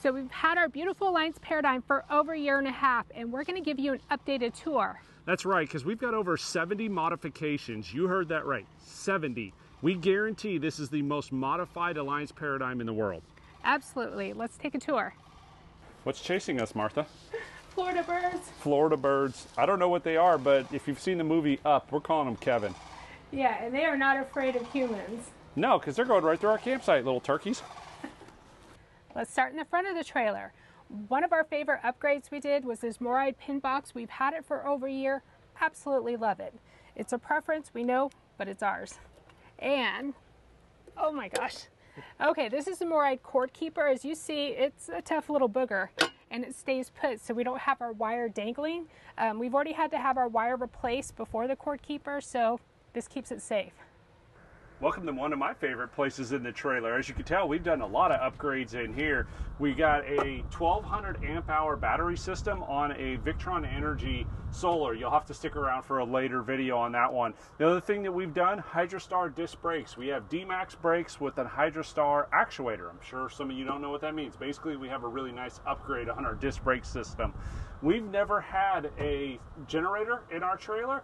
So we've had our beautiful Alliance Paradigm for over a year and a half, and we're gonna give you an updated tour. That's right, because we've got over 70 modifications. You heard that right, 70. We guarantee this is the most modified Alliance Paradigm in the world. Absolutely. Let's take a tour. What's chasing us, Martha? Florida birds. Florida birds. I don't know what they are, but if you've seen the movie Up, we're calling them Kevin. Yeah, and they are not afraid of humans. No, because they're going right through our campsite, little turkeys. Let's start in the front of the trailer. One of our favorite upgrades we did was this MORryde pin box. We've had it for over a year. Absolutely love it. It's a preference, we know, but it's ours. And, oh my gosh. Okay, this is the MORryde cord keeper. As you see, it's a tough little booger and it stays put so we don't have our wire dangling. Um, we've already had to have our wire replaced before the cord keeper, so this keeps it safe. Welcome to one of my favorite places in the trailer. As you can tell, we've done a lot of upgrades in here. We got a 1200 amp hour battery system on a Victron Energy solar. You'll have to stick around for a later video on that one. The other thing that we've done, Hydrastar disc brakes. We have D-Max brakes with a Hydrastar actuator. I'm sure some of you don't know what that means. Basically, we have a really nice upgrade on our disc brake system. We've never had a generator in our trailer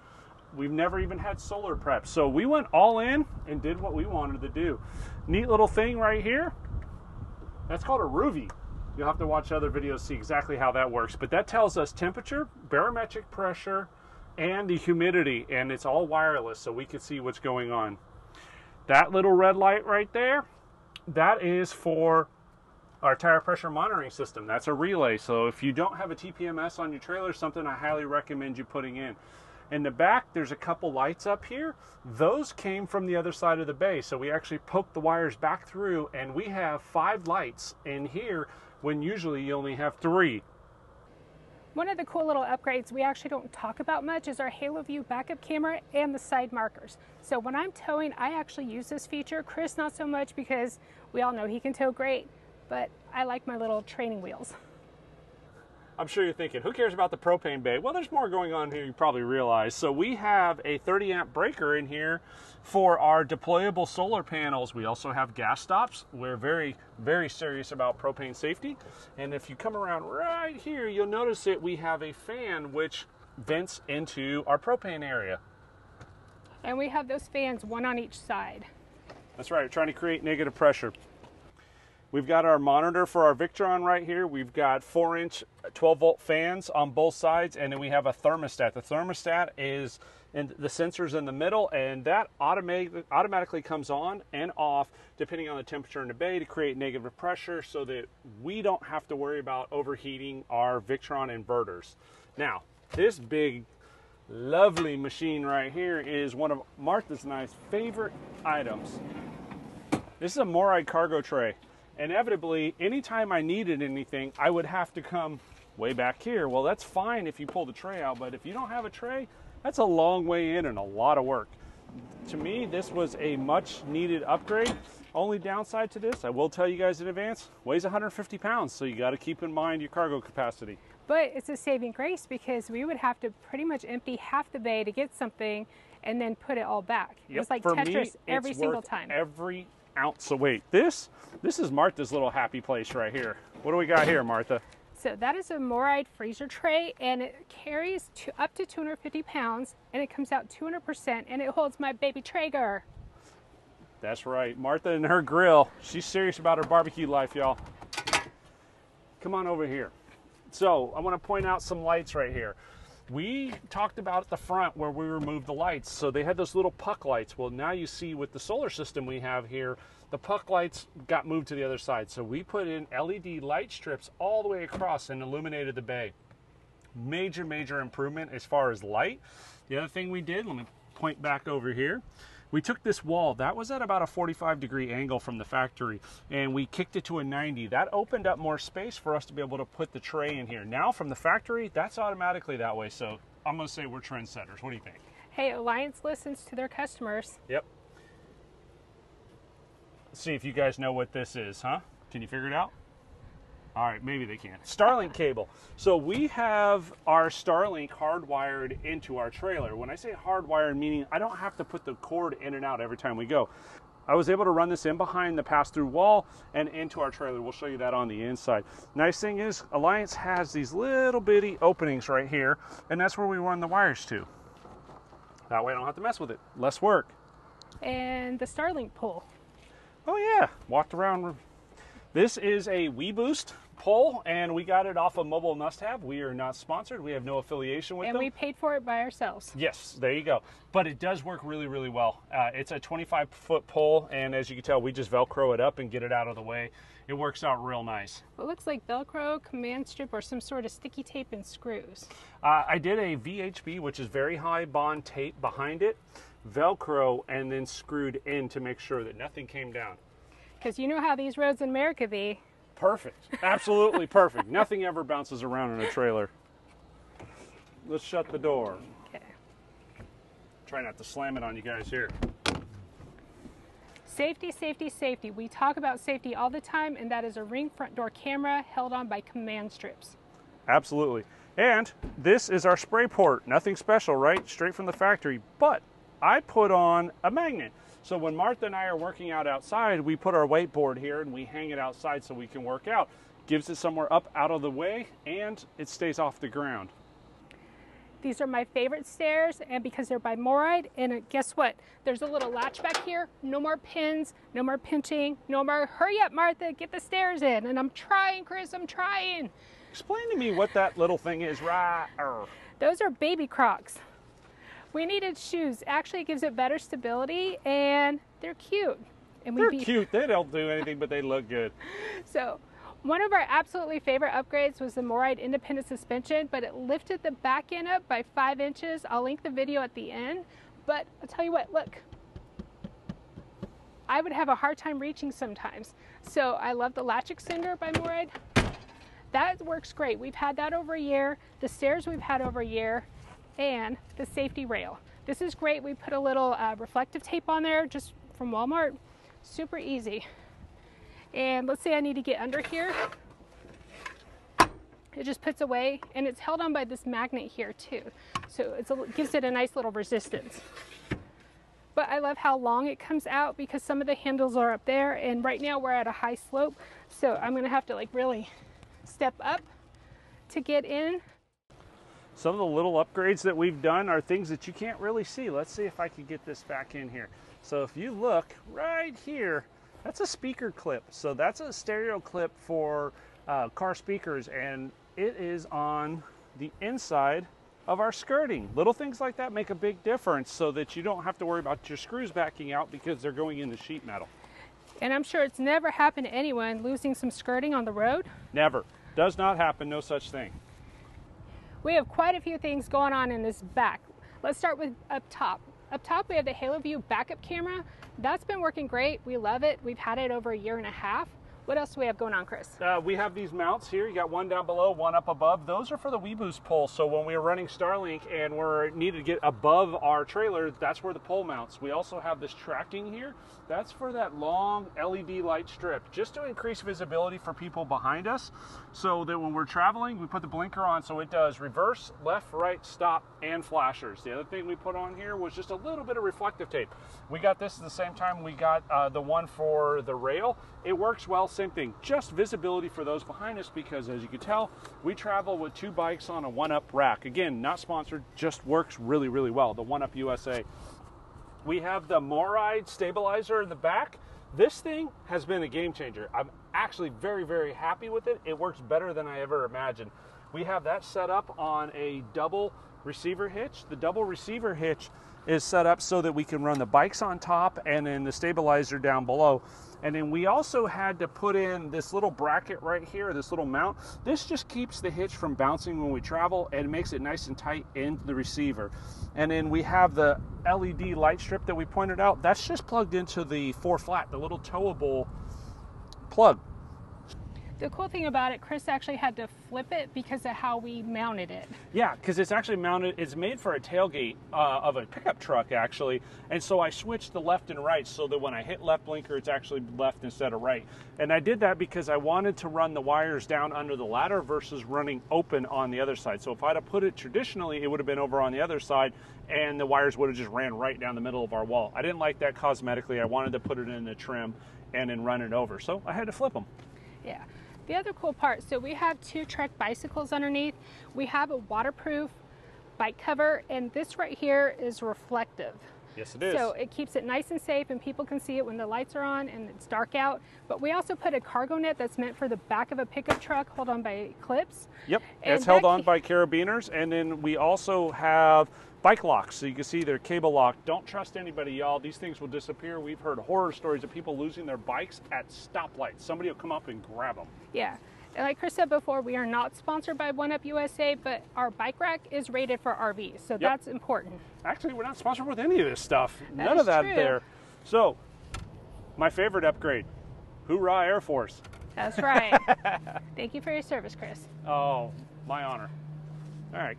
we've never even had solar prep. So we went all in and did what we wanted to do. Neat little thing right here. That's called a Ruuvi. You'll have to watch other videos to see exactly how that works. But that tells us temperature, barometric pressure, and the humidity. And it's all wireless so we can see what's going on. That little red light right there, that is for our tire pressure monitoring system. That's a relay. So if you don't have a TPMS on your trailer, something I highly recommend you putting in. In the back, there's a couple lights up here. Those came from the other side of the bay. So we actually poked the wires back through and we have five lights in here when usually you only have three. One of the cool little upgrades we actually don't talk about much is our Halo View backup camera and the side markers. So when I'm towing, I actually use this feature. Chris not so much because we all know he can tow great, but I like my little training wheels. I'm sure you're thinking, who cares about the propane bay? Well, there's more going on here you probably realize. So we have a 30 amp breaker in here for our deployable solar panels. We also have gas stops. We're very, very serious about propane safety. And if you come around right here, you'll notice that we have a fan which vents into our propane area. And we have those fans, one on each side. That's right, trying to create negative pressure. We've got our monitor for our Victron right here. We've got four inch uh, 12 volt fans on both sides, and then we have a thermostat. The thermostat is in the sensors in the middle, and that automatic, automatically comes on and off depending on the temperature in the bay to create negative pressure so that we don't have to worry about overheating our Victron inverters. Now, this big lovely machine right here is one of Martha's and I's favorite items. This is a MORryde cargo tray inevitably, anytime I needed anything, I would have to come way back here. Well, that's fine if you pull the tray out, but if you don't have a tray, that's a long way in and a lot of work. To me, this was a much needed upgrade. Only downside to this, I will tell you guys in advance, weighs 150 pounds, so you got to keep in mind your cargo capacity. But it's a saving grace because we would have to pretty much empty half the bay to get something and then put it all back. Yep. It's like For Tetris me, every single time. Every ounce of weight. This, this is Martha's little happy place right here. What do we got here, Martha? So that is a MORryde freezer tray and it carries to up to 250 pounds and it comes out 200% and it holds my baby Traeger. That's right. Martha and her grill. She's serious about her barbecue life, y'all. Come on over here. So I want to point out some lights right here. We talked about at the front where we removed the lights. So they had those little puck lights. Well, now you see with the solar system we have here, the puck lights got moved to the other side. So we put in LED light strips all the way across and illuminated the bay. Major, major improvement as far as light. The other thing we did, let me point back over here. We took this wall, that was at about a 45 degree angle from the factory, and we kicked it to a 90. That opened up more space for us to be able to put the tray in here. Now from the factory, that's automatically that way. So I'm gonna say we're trendsetters. What do you think? Hey, Alliance listens to their customers. Yep. Let's see if you guys know what this is, huh? Can you figure it out? All right, maybe they can. Starlink cable. So we have our Starlink hardwired into our trailer. When I say hardwired, meaning I don't have to put the cord in and out every time we go. I was able to run this in behind the pass-through wall and into our trailer. We'll show you that on the inside. Nice thing is Alliance has these little bitty openings right here, and that's where we run the wires to. That way I don't have to mess with it. Less work. And the Starlink pole. Oh yeah, walked around. This is a WeBoost pole, and we got it off of Mobile Must Have. We are not sponsored. We have no affiliation with and them. we paid for it by ourselves. Yes, there you go. But it does work really, really well. Uh, it's a 25 foot pole, and as you can tell, we just Velcro it up and get it out of the way. It works out real nice. It looks like Velcro, command strip, or some sort of sticky tape and screws. Uh, I did a VHB, which is very high bond tape behind it, Velcro, and then screwed in to make sure that nothing came down. Because you know how these roads in America be. Perfect. Absolutely perfect. Nothing ever bounces around in a trailer. Let's shut the door. Okay. Try not to slam it on you guys here. Safety, safety, safety. We talk about safety all the time, and that is a ring front door camera held on by command strips. Absolutely. And this is our spray port. Nothing special, right? Straight from the factory. But I put on a magnet. So when Martha and I are working out outside, we put our wakeboard here and we hang it outside so we can work out. Gives it somewhere up out of the way and it stays off the ground. These are my favorite stairs, and because they're by MORryde, and guess what? There's a little latch back here. No more pins, no more pinching, no more hurry up, Martha, get the stairs in. And I'm trying, Chris, I'm trying. Explain to me what that little thing is right. Those are baby Crocs. We needed shoes. Actually, it gives it better stability, and they're cute. And we They're beat- cute. They don't do anything, but they look good. So, one of our absolutely favorite upgrades was the MORryde independent suspension, but it lifted the back end up by five inches. I'll link the video at the end. But I'll tell you what, look. I would have a hard time reaching sometimes. So I love the latch extender by MORryde. That works great. We've had that over a year. The stairs we've had over a year, and the safety rail. This is great. We put a little uh, reflective tape on there just from Walmart. Super easy. And let's say I need to get under here. It just puts away and it's held on by this magnet here too. So it gives it a nice little resistance. But I love how long it comes out because some of the handles are up there and right now we're at a high slope. So I'm gonna have to like really step up to get in. Some of the little upgrades that we've done are things that you can't really see. Let's see if I can get this back in here. So if you look right here, that's a speaker clip. So that's a stereo clip for uh, car speakers, and it is on the inside of our skirting. Little things like that make a big difference so that you don't have to worry about your screws backing out because they're going into sheet metal. And I'm sure it's never happened to anyone losing some skirting on the road. Never. Does not happen, no such thing. We have quite a few things going on in this back. Let's start with up top. Up top, we have the Halo View backup camera. That's been working great. We love it. We've had it over a year and a half. What else do we have going on, Chris? Uh, we have these mounts here. You got one down below, one up above. Those are for the WeBoost pole. So when we are running Starlink and we're needed to get above our trailer, that's where the pole mounts. We also have this tracking here. That's for that long LED light strip, just to increase visibility for people behind us. So that when we're traveling, we put the blinker on so it does reverse, left, right, stop, and flashers. The other thing we put on here was just a little bit of reflective tape. We got this at the same time we got uh, the one for the rail. It works well, same thing, just visibility for those behind us because as you can tell, we travel with two bikes on a one up rack. Again, not sponsored, just works really, really well. The one up USA. We have the MORryde stabilizer in the back. This thing has been a game changer. I'm actually very, very happy with it. It works better than I ever imagined. We have that set up on a double receiver hitch. The double receiver hitch is set up so that we can run the bikes on top and then the stabilizer down below. And then we also had to put in this little bracket right here, this little mount. This just keeps the hitch from bouncing when we travel and makes it nice and tight in the receiver. And then we have the LED light strip that we pointed out. That's just plugged into the four flat, the little towable plug. The cool thing about it, Chris actually had to flip it because of how we mounted it. Yeah, because it's actually mounted, it's made for a tailgate uh, of a pickup truck, actually. And so I switched the left and right so that when I hit left blinker, it's actually left instead of right. And I did that because I wanted to run the wires down under the ladder versus running open on the other side. So if I'd have put it traditionally, it would have been over on the other side and the wires would have just ran right down the middle of our wall. I didn't like that cosmetically. I wanted to put it in the trim and then run it over. So I had to flip them. Yeah. The other cool part, so we have two Trek bicycles underneath. We have a waterproof bike cover, and this right here is reflective. Yes, it is. So it keeps it nice and safe, and people can see it when the lights are on and it's dark out. But we also put a cargo net that's meant for the back of a pickup truck, held on by clips. Yep, And it's held on by carabiners, and then we also have bike locks, so you can see they're cable locked. Don't trust anybody, y'all. These things will disappear. We've heard horror stories of people losing their bikes at stoplights. Somebody will come up and grab them. Yeah. And like Chris said before, we are not sponsored by One Up USA, but our bike rack is rated for RVs, so that's important. Actually, we're not sponsored with any of this stuff. That None of that true. there. So, my favorite upgrade. Hoorah, Air Force. That's right. Thank you for your service, Chris. Oh, my honor. All right,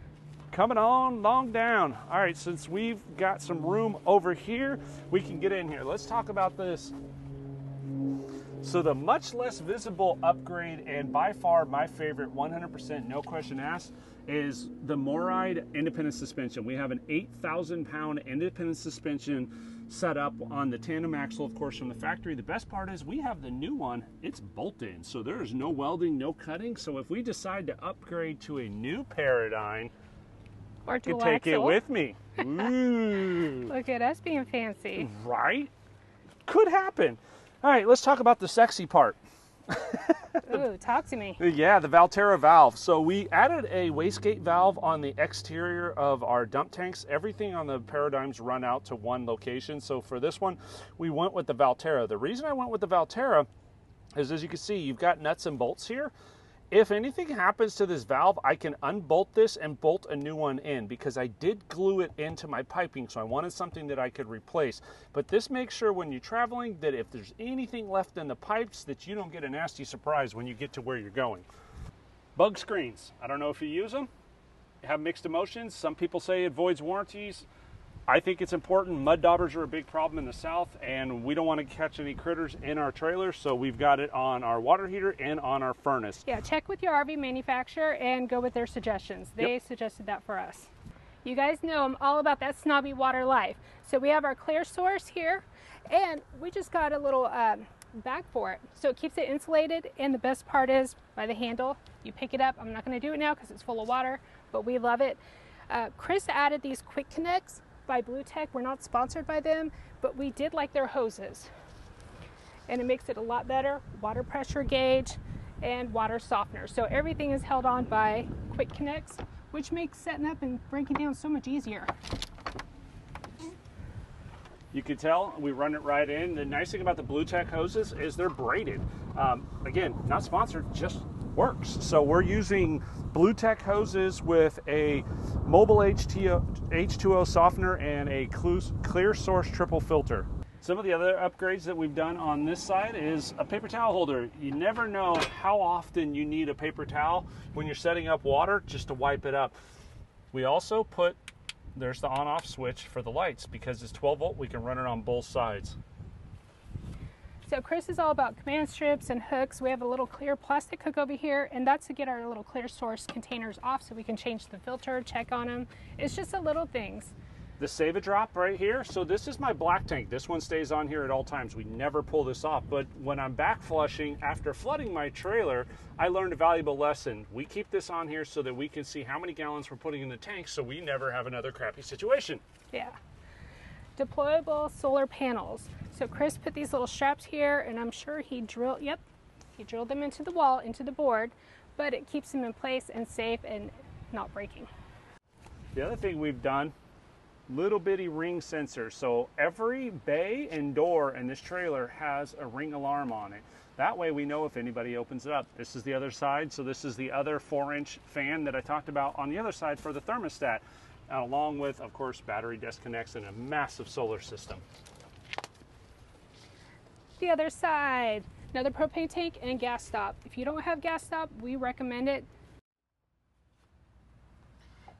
coming on long down. All right, since we've got some room over here, we can get in here. Let's talk about this. So, the much less visible upgrade, and by far my favorite, 100% no question asked, is the MORryde independent suspension. We have an 8,000 pound independent suspension set up on the tandem axle, of course, from the factory. The best part is we have the new one, it's bolted in, so there is no welding, no cutting. So, if we decide to upgrade to a new paradigm, Or dual take it with me. Ooh. Look at us being fancy. right? Could happen. All right, let's talk about the sexy part. Ooh, talk to me. Yeah, the Valterra valve. So we added a wastegate valve on the exterior of our dump tanks. Everything on the Paradigms run out to one location. So for this one, we went with the Valterra. The reason I went with the Valterra is as you can see, you've got nuts and bolts here. If anything happens to this valve, I can unbolt this and bolt a new one in because I did glue it into my piping, so I wanted something that I could replace. But this makes sure when you're traveling that if there's anything left in the pipes that you don't get a nasty surprise when you get to where you're going. Bug screens. I don't know if you use them. Have mixed emotions. Some people say it voids warranties. I think it's important. Mud daubers are a big problem in the south, and we don't want to catch any critters in our trailer, so we've got it on our water heater and on our furnace. Yeah, check with your RV manufacturer and go with their suggestions. They suggested that for us. You guys know I'm all about that snobby water life. So we have our clear source here, and we just got a little um, bag for it. So it keeps it insulated, and the best part is by the handle, you pick it up. I'm not going to do it now because it's full of water, but we love it. Uh, Chris added these quick connects by Blue Tech. We're not sponsored by them, but we did like their hoses and it makes it a lot better. Water pressure gauge and water softener. So everything is held on by quick connects, which makes setting up and breaking down so much easier. You can tell we run it right in. The nice thing about the Blue Tech hoses is they're braided. Um, again, not sponsored, just works. So we're using Blue Tech hoses with a mobile HTO, H2O softener and a clear source triple filter. Some of the other upgrades that we've done on this side is a paper towel holder. You never know how often you need a paper towel when you're setting up water just to wipe it up. We also put there's the on off switch for the lights because it's 12 volt we can run it on both sides So Chris is all about command strips and hooks. We have a little clear plastic hook over here, and that's to get our little clear source containers off so we can change the filter, check on them. It's just the little things. the save a drop right here so this is my black tank this one stays on here at all times we never pull this off but when i'm back flushing after flooding my trailer i learned a valuable lesson we keep this on here so that we can see how many gallons we're putting in the tank so we never have another crappy situation Yeah. Deployable solar panels. So Chris put these little straps here, and I'm sure he drilled, yep, he drilled them into the wall, into the board, but it keeps them in place and safe and not breaking. The other thing we've done, little bitty ring sensor. So every bay and door in this trailer has a ring alarm on it. That way we know if anybody opens it up. This is the other side. So this is the other four inch fan that I talked about on the other side for the thermostat, along with, of course, battery disconnects and a massive solar system. The other side. another propane tank, and gas stop. If you don't have gas stop, we recommend it.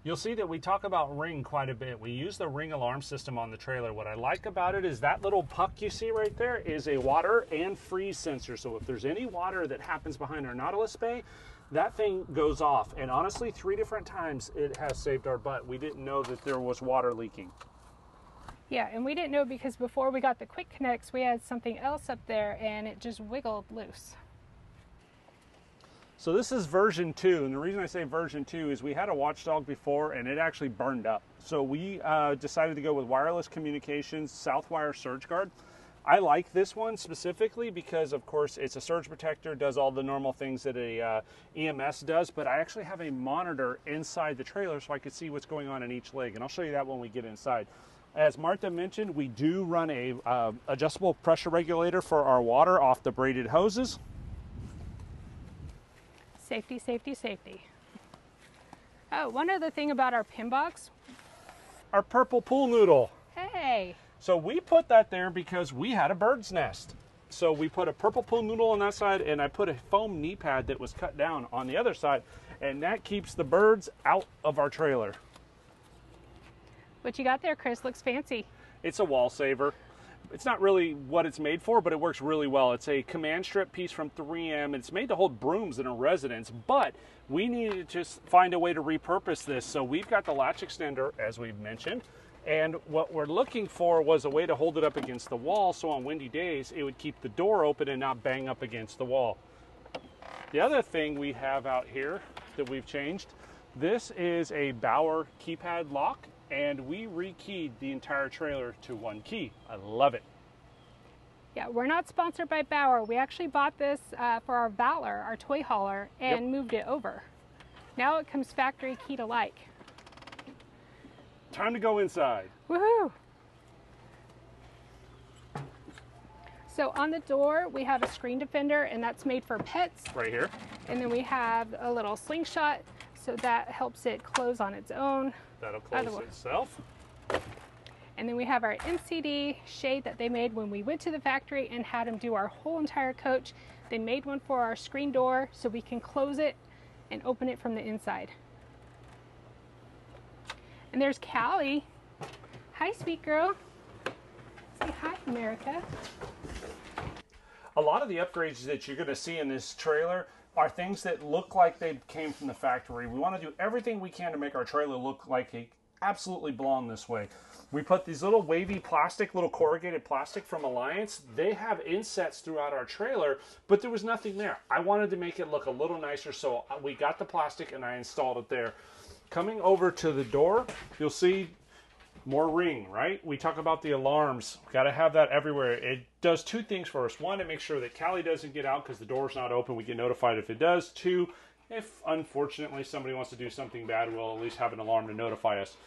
You'll see that we talk about ring quite a bit. We use the ring alarm system on the trailer. What I like about it is that little puck you see right there is a water and freeze sensor. So if there's any water that happens behind our Nautilus bay, that thing goes off. And honestly, three different times it has saved our butt. We didn't know that there was water leaking. Yeah, and we didn't know because before we got the quick connects, we had something else up there and it just wiggled loose. So this is version two, and the reason I say version two is we had a watchdog before and it actually burned up. So we uh, decided to go with wireless communications Southwire Surge Guard. I like this one specifically because, of course, it's a surge protector, does all the normal things that a uh, EMS does, but I actually have a monitor inside the trailer so I can see what's going on in each leg, and I'll show you that when we get inside. As Martha mentioned, we do run a uh, adjustable pressure regulator for our water off the braided hoses. Safety, safety, safety. Oh, one other thing about our pin box. Our purple pool noodle. Hey. So we put that there because we had a bird's nest. So we put a purple pool noodle on that side and I put a foam knee pad that was cut down on the other side and that keeps the birds out of our trailer. What you got there, Chris, looks fancy. It's a wall saver it's not really what it's made for, but it works really well. It's a command strip piece from 3M. It's made to hold brooms in a residence, but we needed to just find a way to repurpose this. So we've got the latch extender, as we've mentioned, and what we're looking for was a way to hold it up against the wall so on windy days it would keep the door open and not bang up against the wall. The other thing we have out here that we've changed, this is a Bauer keypad lock and we rekeyed the entire trailer to one key. I love it. Yeah, we're not sponsored by Bauer. We actually bought this uh, for our Valor, our toy hauler, and yep. moved it over. Now it comes factory keyed alike. Time to go inside. Woohoo! So on the door, we have a screen defender, and that's made for pets. Right here. And then we have a little slingshot, so that helps it close on its own. That'll close itself. And then we have our MCD shade that they made when we went to the factory and had them do our whole entire coach. They made one for our screen door so we can close it and open it from the inside. And there's Callie. Hi, sweet girl. Say hi, America. A lot of the upgrades that you're going to see in this trailer are things that look like they came from the factory. We want to do everything we can to make our trailer look like it absolutely belong this way. We put these little wavy plastic, little corrugated plastic from Alliance. They have insets throughout our trailer, but there was nothing there. I wanted to make it look a little nicer, so we got the plastic and I installed it there. Coming over to the door, you'll see more ring, right? We talk about the alarms. Got to have that everywhere. It does two things for us. One, it makes sure that Callie doesn't get out because the door's not open. We get notified if it does. Two, if unfortunately somebody wants to do something bad, we'll at least have an alarm to notify us.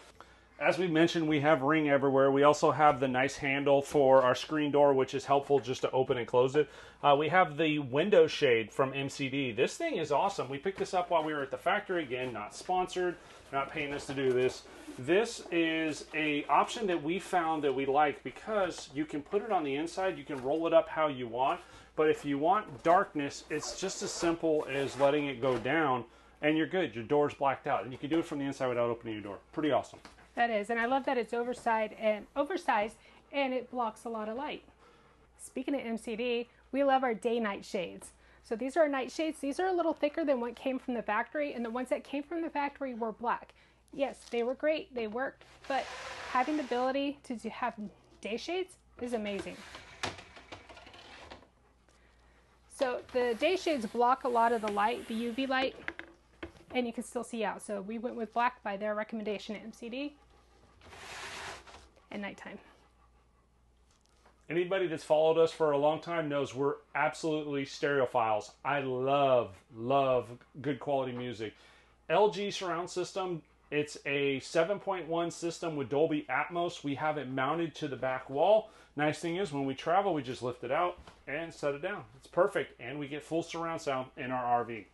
As we mentioned, we have ring everywhere. We also have the nice handle for our screen door, which is helpful just to open and close it. Uh, we have the window shade from MCD. This thing is awesome. We picked this up while we were at the factory. Again, not sponsored, not paying us to do this. This is a option that we found that we like because you can put it on the inside. You can roll it up how you want. But if you want darkness, it's just as simple as letting it go down and you're good. Your door's blacked out. And you can do it from the inside without opening your door. Pretty awesome. That is, and I love that it's oversized and oversized and it blocks a lot of light. Speaking of MCD, we love our day-night shades. So these are our night shades. These are a little thicker than what came from the factory, and the ones that came from the factory were black. Yes, they were great, they worked, but having the ability to have day shades is amazing. So the day shades block a lot of the light, the UV light, and you can still see out. So we went with black by their recommendation at MCD at nighttime. Anybody that's followed us for a long time knows we're absolutely stereophiles. I love, love good quality music. LG surround system, it's a 7.1 system with Dolby Atmos. We have it mounted to the back wall. Nice thing is when we travel, we just lift it out and set it down. It's perfect, and we get full surround sound in our RV.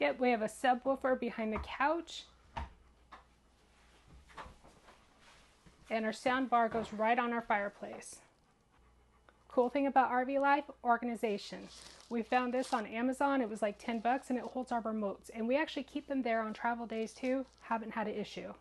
Yep, we have a subwoofer behind the couch. And our sound bar goes right on our fireplace. Cool thing about RV Life, organization. We found this on Amazon. It was like 10 bucks and it holds our remotes. And we actually keep them there on travel days too. Haven't had an issue.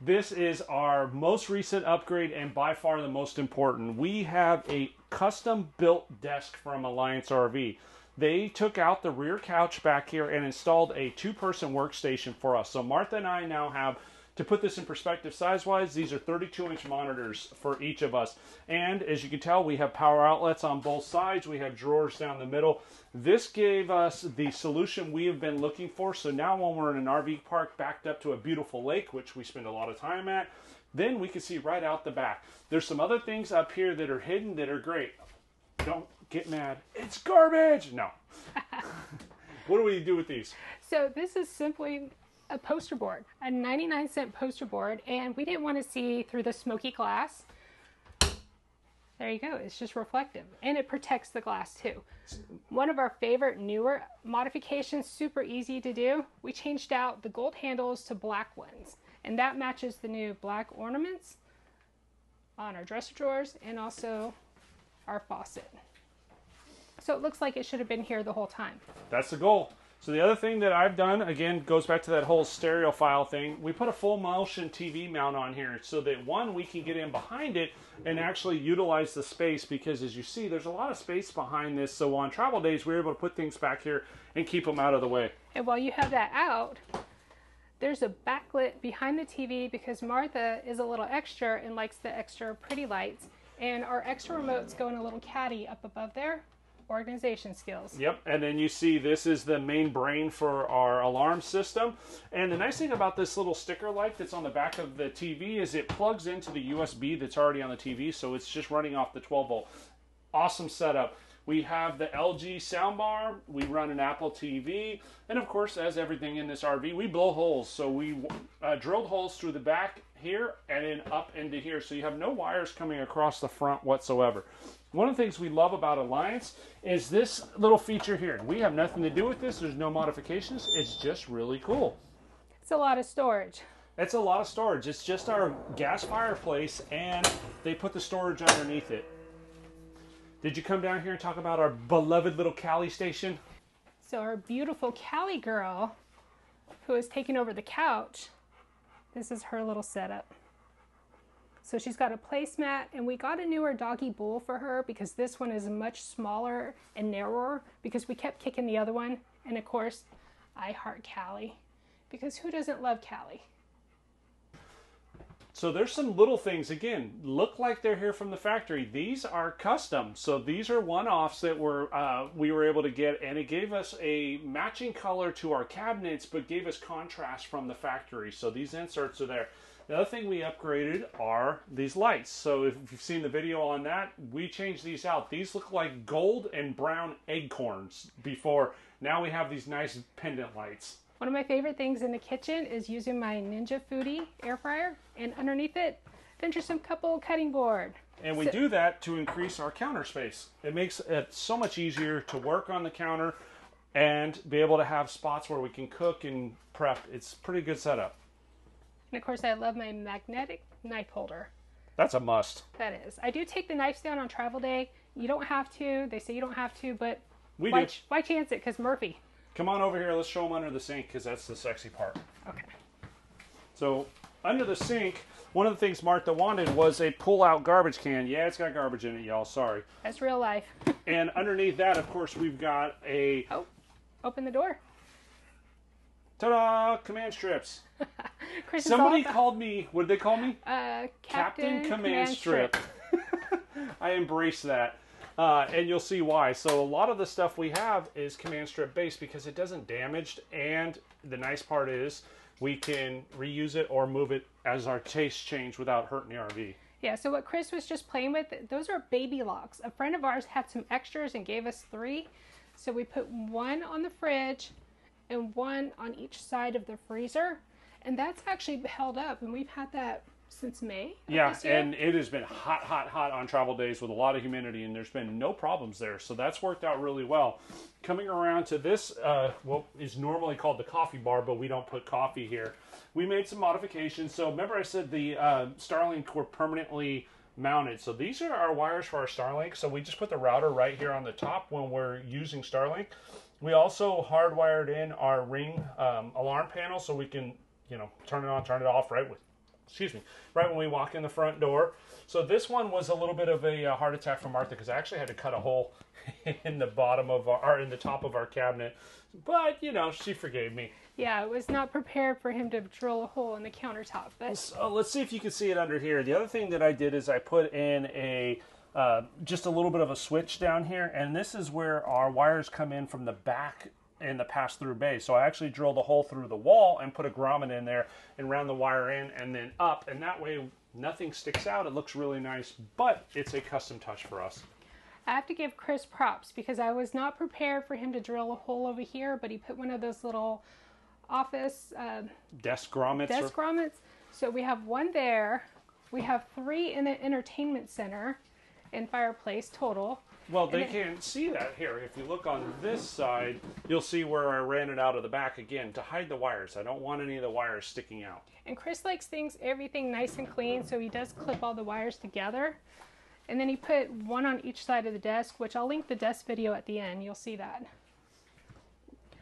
This is our most recent upgrade and by far the most important. We have a custom built desk from Alliance RV. They took out the rear couch back here and installed a two person workstation for us. So Martha and I now have to put this in perspective size wise, these are 32 inch monitors for each of us. And as you can tell, we have power outlets on both sides. We have drawers down the middle. This gave us the solution we have been looking for. So now when we're in an RV park backed up to a beautiful lake, which we spend a lot of time at, then we can see right out the back. There's some other things up here that are hidden that are great. Don't get mad. It's garbage. No. what do we do with these? So this is simply a poster board, a 99 cent poster board, and we didn't want to see through the smoky glass. There you go, it's just reflective and it protects the glass too. One of our favorite newer modifications, super easy to do, we changed out the gold handles to black ones and that matches the new black ornaments on our dresser drawers and also our faucet. So it looks like it should have been here the whole time. That's the goal. So the other thing that I've done, again, goes back to that whole stereophile thing. We put a full motion TV mount on here so that one, we can get in behind it and actually utilize the space because as you see, there's a lot of space behind this. So on travel days, we are able to put things back here and keep them out of the way. And while you have that out, there's a backlit behind the TV because Martha is a little extra and likes the extra pretty lights. And our extra remotes go in a little caddy up above there organization skills. Yep, and then you see this is the main brain for our alarm system. And the nice thing about this little sticker light that's on the back of the TV is it plugs into the USB that's already on the TV, so it's just running off the 12 volt. Awesome setup. We have the LG soundbar, we run an Apple TV, and of course, as everything in this RV, we blow holes. So we uh, drilled holes through the back here and then up into here. So you have no wires coming across the front whatsoever. One of the things we love about Alliance is this little feature here. We have nothing to do with this. There's no modifications. It's just really cool. It's a lot of storage. It's a lot of storage. It's just our gas fireplace and they put the storage underneath it. Did you come down here and talk about our beloved little Callie station? So our beautiful Callie girl who has taken over the couch, this is her little setup. So she's got a placemat and we got a newer doggy bowl for her because this one is much smaller and narrower because we kept kicking the other one. And of course, I heart Callie because who doesn't love Callie? So there's some little things again look like they're here from the factory. These are custom, so these are one-offs that were uh, we were able to get, and it gave us a matching color to our cabinets, but gave us contrast from the factory. So these inserts are there. The other thing we upgraded are these lights. So if you've seen the video on that, we changed these out. These look like gold and brown acorns before. Now we have these nice pendant lights. One of my favorite things in the kitchen is using my Ninja Foodi air fryer and underneath it, venturesome couple cutting board. And we so, do that to increase our counter space. It makes it so much easier to work on the counter and be able to have spots where we can cook and prep. It's pretty good setup. And of course, I love my magnetic knife holder. That's a must. That is. I do take the knives down on travel day. You don't have to. They say you don't have to, but we why, do. why chance it? Because Murphy. Come on over here. Let's show them under the sink because that's the sexy part. Okay. So under the sink, one of the things Martha wanted was a pull-out garbage can. Yeah, it's got garbage in it, y'all. Sorry. That's real life. and underneath that, of course, we've got a. Oh, open the door. Ta-da! Command strips. Somebody called me. What did they call me? Uh, Captain, Captain Command, Command Strip. Strip. I embrace that. Uh, and you'll see why. So a lot of the stuff we have is command strip based because it doesn't damage, and the nice part is we can reuse it or move it as our tastes change without hurting the RV. Yeah, so what Chris was just playing with, those are baby locks. A friend of ours had some extras and gave us three. So we put one on the fridge and one on each side of the freezer. And that's actually held up, and we've had that since May. Yeah, and it has been hot, hot, hot on travel days with a lot of humidity, and there's been no problems there. So that's worked out really well. Coming around to this, uh, what is normally called the coffee bar, but we don't put coffee here. We made some modifications. So remember, I said the uh, Starlink were permanently mounted. So these are our wires for our Starlink. So we just put the router right here on the top when we're using Starlink. We also hardwired in our ring um, alarm panel so we can, you know, turn it on, turn it off right with, excuse me, right when we walk in the front door. So this one was a little bit of a uh, heart attack for Martha because I actually had to cut a hole in the bottom of our, or in the top of our cabinet. But you know, she forgave me. Yeah, I was not prepared for him to drill a hole in the countertop. But So let's see if you can see it under here. The other thing that I did is I put in a uh, just a little bit of a switch down here, and this is where our wires come in from the back in the pass-through bay. So I actually drilled a hole through the wall and put a grommet in there and round the wire in and then up, and that way nothing sticks out. It looks really nice, but it's a custom touch for us. I have to give Chris props because I was not prepared for him to drill a hole over here, but he put one of those little office uh, Desk grommets. desk grommets. So we have one there. We have three in the entertainment center and fireplace total. Well, they it- can't see that here. If you look on this side, you'll see where I ran it out of the back again to hide the wires. I don't want any of the wires sticking out. And Chris likes things everything nice and clean, so he does clip all the wires together. And then he put one on each side of the desk, which I'll link the desk video at the end. You'll see that.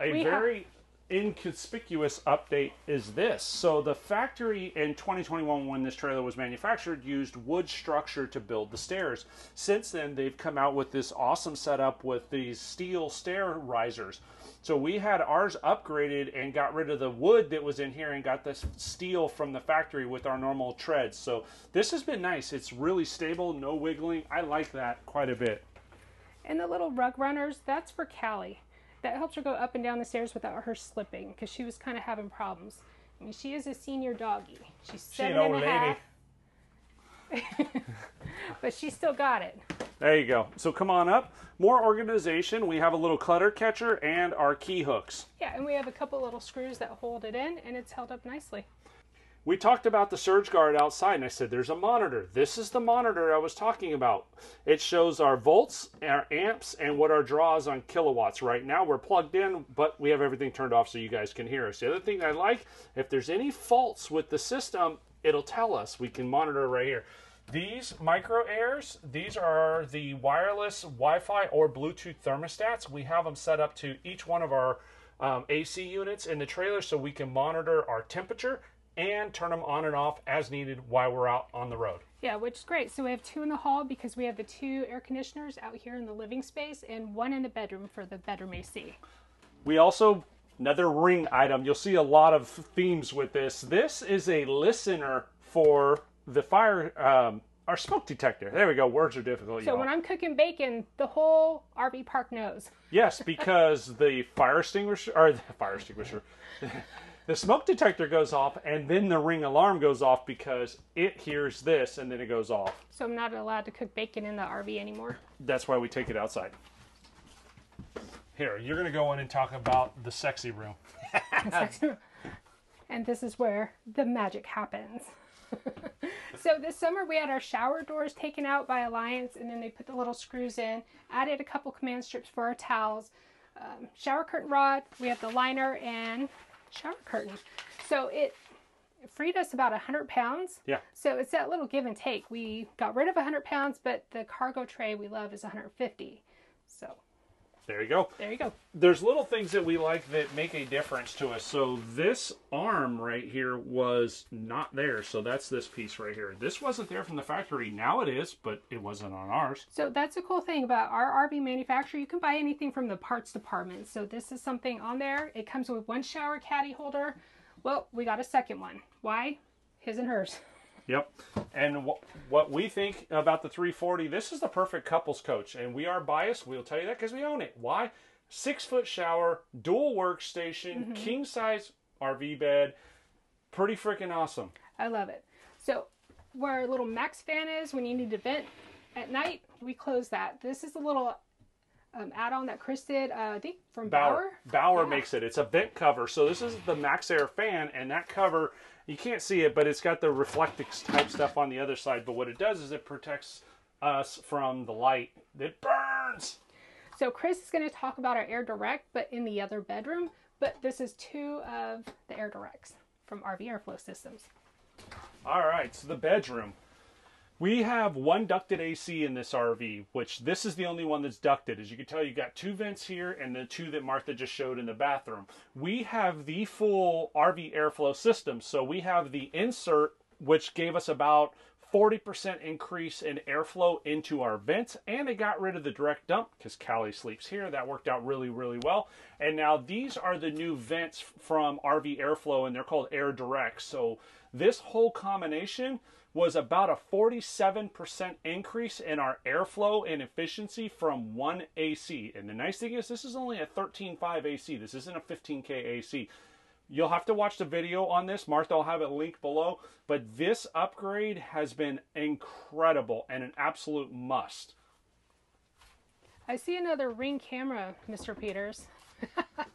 A We very inconspicuous update is this. So the factory in 2021 when this trailer was manufactured used wood structure to build the stairs. Since then they've come out with this awesome setup with these steel stair risers. So we had ours upgraded and got rid of the wood that was in here and got this steel from the factory with our normal treads. So this has been nice. It's really stable, no wiggling. I like that quite a bit. And the little rug runners, that's for Callie. That helps her go up and down the stairs without her slipping because she was kind of having problems. I mean, she is a senior doggy. She's She an seven and a half, but she still got it. There you go. So come on up. More organization. We have a little clutter catcher and our key hooks. Yeah, and we have a couple little screws that hold it in, and it's held up nicely. We talked about the surge guard outside, and I said there's a monitor. This is the monitor I was talking about. It shows our volts, our amps, and what our draw is on kilowatts. Right now we're plugged in, but we have everything turned off so you guys can hear us. The other thing I like, if there's any faults with the system, it'll tell us. We can monitor right here. These micro airs, these are the wireless Wi-Fi or Bluetooth thermostats. We have them set up to each one of our um, AC units in the trailer so we can monitor our temperature and turn them on and off as needed while we're out on the road. Yeah, which is great. So we have two in the hall because we have the two air conditioners out here in the living space, and one in the bedroom for the bedroom AC. We also another ring item. You'll see a lot of themes with this. This is a listener for the fire um, our smoke detector. There we go. Words are difficult. So y'all. when I'm cooking bacon, the whole RV park knows. Yes, because the fire extinguisher or the fire extinguisher, the smoke detector goes off, and then the ring alarm goes off because it hears this, and then it goes off. So I'm not allowed to cook bacon in the RV anymore. That's why we take it outside. Here, you're gonna go in and talk about the sexy room. and this is where the magic happens. so this summer we had our shower doors taken out by Alliance, and then they put the little screws in. Added a couple command strips for our towels. Um, shower curtain rod. We have the liner and shower curtain. So it freed us about 100 pounds. Yeah. So it's that little give and take. We got rid of 100 pounds, but the cargo tray we love is 150. There you go. there you go. There's little things that we like that make a difference to us. So this arm right here was not there. So that's this piece right here. This wasn't there from the factory. Now it is, but it wasn't on ours. So that's a cool thing about our RV manufacturer. You can buy anything from the parts department. So this is something on there. It comes with one shower caddy holder. Well, we got a second one. Why? His and hers. Yep. And wh- what we think about the 340, this is the perfect couples coach. And we are biased. We'll tell you that because we own it. Why? Six foot shower, dual workstation, king size RV bed. Pretty freaking awesome. I love it. So where our little max fan is when you need to vent at night, we close that. This is a little um, add-on that Chris did, uh, I think from Bauer. Bauer, Yeah. makes it. It's a vent cover. So this is the MaxxAir fan, and that cover you can't see it, but it's got the reflectix type stuff on the other side. But what it does is it protects us from the light that burns. So Chris is going to talk about our Air Direct, but in the other bedroom. But this is two of the Air Directs from RV Airflow Systems. All right, so the bedroom. We have one ducted AC in this RV, which this is the only one that's ducted. As you can tell, you got two vents here and the two that Martha just showed in the bathroom. We have the full RV airflow system. So we have the insert, which gave us about 40% increase in airflow into our vents and they got rid of the direct dump because Callie sleeps here. That worked out really, really well. And now these are the new vents from RV Airflow and they're called Air Direct. So this whole combination was about a 47% increase in our airflow and efficiency from one AC. And the nice thing is this is only a 13.5 AC. This isn't a 15K AC. You'll have to watch the video on this. Martha will have it linked below. But this upgrade has been incredible and an absolute must. I see another ring camera, Mr. Peters.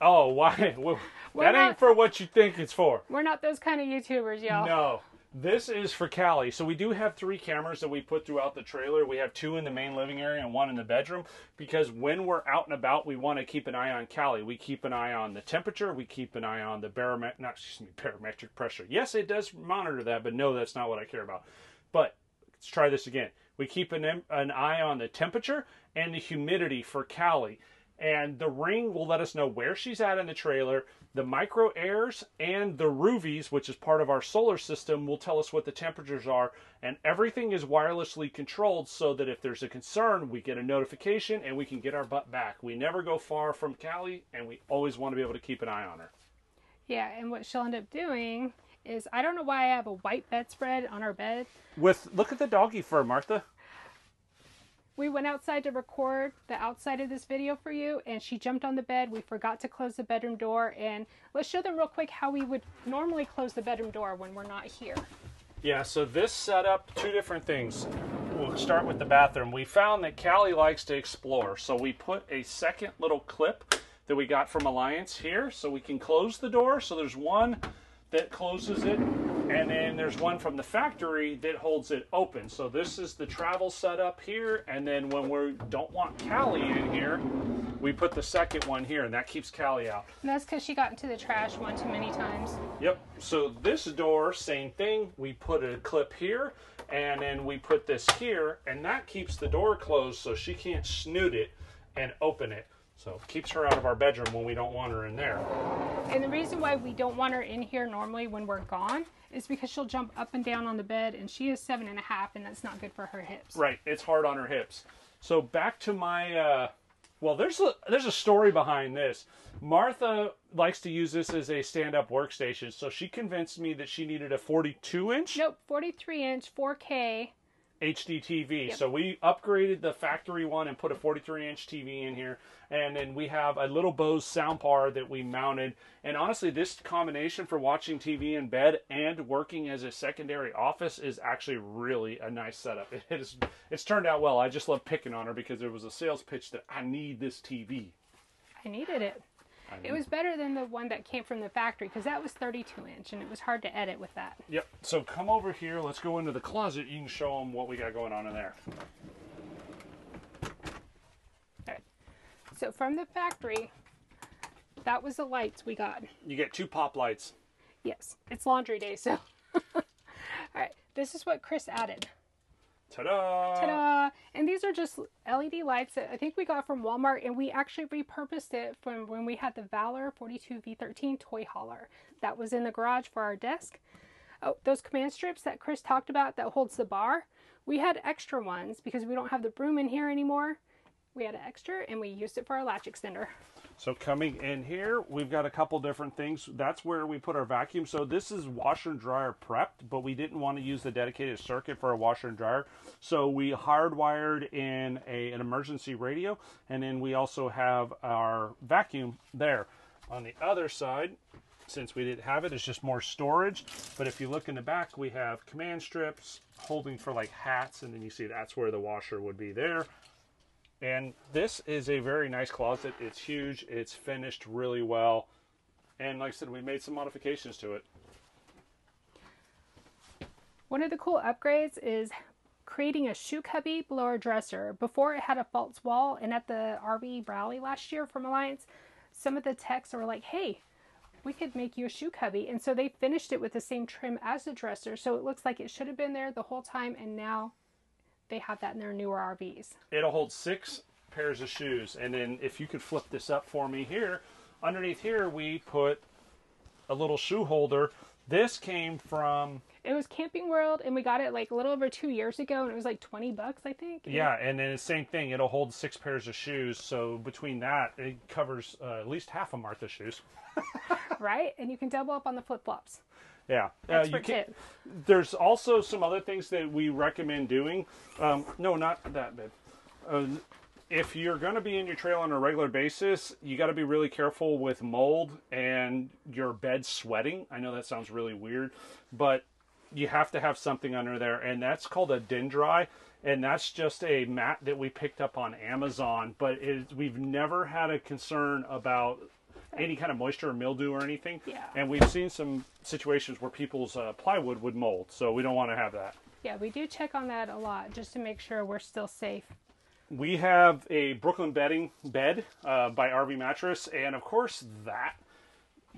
oh, why? Well, that not, ain't for what you think it's for. We're not those kind of YouTubers, y'all. No. This is for Callie. So we do have three cameras that we put throughout the trailer. We have two in the main living area and one in the bedroom because when we're out and about, we want to keep an eye on Callie. We keep an eye on the temperature. We keep an eye on the barometric, not excuse me, barometric pressure. Yes, it does monitor that, but no, that's not what I care about. But let's try this again. We keep an, an eye on the temperature and the humidity for Callie and the ring will let us know where she's at in the trailer. The Micro-Airs and the Ruuvis, which is part of our solar system, will tell us what the temperatures are, and everything is wirelessly controlled so that if there's a concern, we get a notification and we can get our butt back. We never go far from Callie, and we always want to be able to keep an eye on her. Yeah, and what she'll end up doing is I don't know why I have a white bedspread on our bed. With look at the doggy fur, Martha we went outside to record the outside of this video for you and she jumped on the bed. We forgot to close the bedroom door and let's show them real quick how we would normally close the bedroom door when we're not here. Yeah, so this setup, two different things. We'll start with the bathroom. We found that Callie likes to explore, so we put a second little clip that we got from Alliance here so we can close the door. So there's one that closes it and then there's one from the factory that holds it open. So this is the travel setup here, and then when we don't want Callie in here, we put the second one here, and that keeps Callie out. And that's because she got into the trash one too many times. Yep. So this door, same thing. We put a clip here, and then we put this here, and that keeps the door closed so she can't snoot it and open it. So it keeps her out of our bedroom when we don't want her in there. And the reason why we don't want her in here normally when we're gone is because she'll jump up and down on the bed and she is seven and a half and that's not good for her hips. Right. It's hard on her hips. So back to my uh well there's a there's a story behind this. Martha likes to use this as a stand-up workstation, so she convinced me that she needed a 42 inch. Nope, 43 inch 4K HD TV. Yep. So we upgraded the factory one and put a 43 inch TV in here. And then we have a little Bose soundbar that we mounted. And honestly, this combination for watching TV in bed and working as a secondary office is actually really a nice setup. It is, it's turned out well. I just love picking on her because there was a sales pitch that I need this TV. I needed it. It was better than the one that came from the factory because that was 32 inch and it was hard to edit with that. Yep. So come over here. Let's go into the closet. You can show them what we got going on in there. Okay. So from the factory, that was the lights we got. You get two pop lights. Yes. It's laundry day, so. All right. This is what Chris added. Ta-da! Ta-da! And these are just LED lights that I think we got from Walmart, and we actually repurposed it from when we had the Valor 42 V13 toy hauler that was in the garage for our desk. Oh, those command strips that Chris talked about that holds the bar, we had extra ones because we don't have the broom in here anymore. We had an extra, and we used it for our latch extender. So coming in here, we've got a couple different things. That's where we put our vacuum. So this is washer and dryer prepped, but we didn't want to use the dedicated circuit for a washer and dryer. So we hardwired in a, an emergency radio, and then we also have our vacuum there. On the other side, since we didn't have it, it's just more storage. But if you look in the back, we have command strips holding for like hats, and then you see that's where the washer would be there. And this is a very nice closet. It's huge. It's finished really well. And like I said, we made some modifications to it. One of the cool upgrades is creating a shoe cubby below our dresser. Before it had a false wall, and at the RV rally last year from Alliance, some of the techs were like, hey, we could make you a shoe cubby. And so they finished it with the same trim as the dresser. So it looks like it should have been there the whole time, and now they have that in their newer RVs. It'll hold six pairs of shoes. And then if you could flip this up for me here, underneath here we put a little shoe holder. This came from It was Camping World, and we got it like a little over two years ago, and it was like twenty bucks, I think. yeah, and then the same thing. It'll hold six pairs of shoes. So between that, it covers uh, at least half of Martha's shoes. Right, and you can double up on the flip flops. Yeah, uh, you can. tip. There's also some other things that we recommend doing. Um, no, not that bad. Uh, if you're going to be in your trail on a regular basis, you got to be really careful with mold and your bed sweating. I know that sounds really weird, but you have to have something under there, and that's called a Dendri, and that's just a mat that we picked up on Amazon. But it, we've never had a concern about any kind of moisture or mildew or anything. Yeah. And we've seen some situations where people's uh, plywood would mold, so we don't want to have that. Yeah, we do check on that a lot just to make sure we're still safe. We have a Brooklyn bedding bed uh, by RV Mattress, and of course that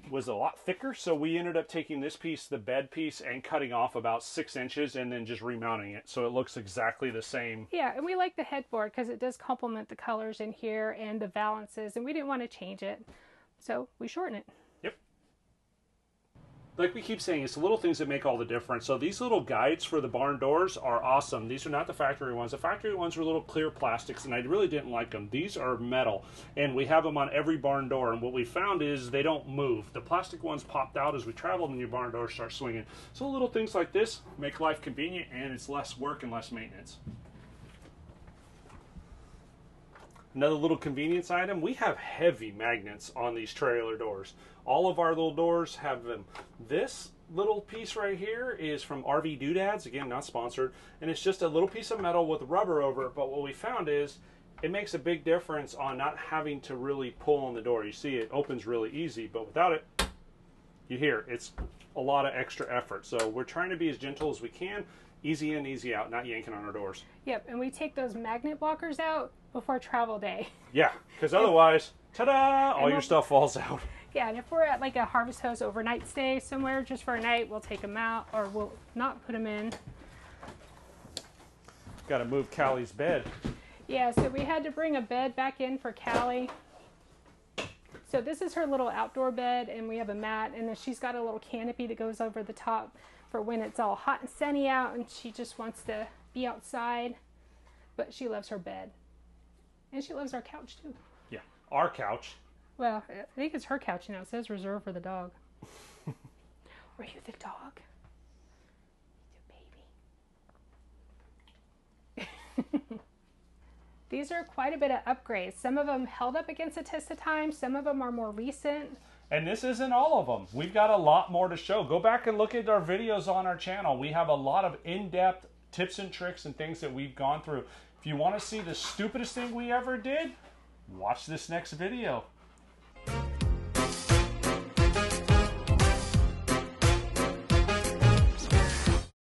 was a lot thicker. So we ended up taking this piece, the bed piece, and cutting off about six inches, and then just remounting it, so it looks exactly the same. Yeah, and we like the headboard because it does complement the colors in here and the valances, and we didn't want to change it, so we shorten it. Yep. Like we keep saying, it's the little things that make all the difference. So these little guides for the barn doors are awesome. These are not the factory ones. The factory ones were little clear plastics, and I really didn't like them. These are metal, and we have them on every barn door. And what we found is they don't move. The plastic ones popped out as we traveled, and your barn doors start swinging. So little things like this make life convenient, and it's less work and less maintenance. Another little convenience item, we have heavy magnets on these trailer doors. All of our little doors have them. This little piece right here is from RV Doodads, again, not sponsored, and it's just a little piece of metal with rubber over it. But what we found is it makes a big difference on not having to really pull on the door. You see, it opens really easy, but without it, you hear it's a lot of extra effort. So we're trying to be as gentle as we can, easy in, easy out, not yanking on our doors. Yep, and we take those magnet blockers out before travel day. Yeah, because otherwise, ta-da, all your stuff falls out. Yeah, and if we're at like a Harvest Host overnight stay somewhere just for a night, we'll take them out or we'll not put them in. Got to move Callie's bed. Yeah, so we had to bring a bed back in for Callie. So this is her little outdoor bed, and we have a mat, and then she's got a little canopy that goes over the top for when it's all hot and sunny out, and she just wants to be outside. But she loves her bed, and she loves our couch too. Yeah, our couch. Well, I think it's her couch now. It says reserved for the dog. Are you the dog? Baby. These are quite a bit of upgrades. Some of them held up against the test of time. Some of them are more recent. And this isn't all of them. We've got a lot more to show. Go back and look at our videos on our channel. We have a lot of in depth tips and tricks and things that we've gone through. If you want to see the stupidest thing we ever did, watch this next video.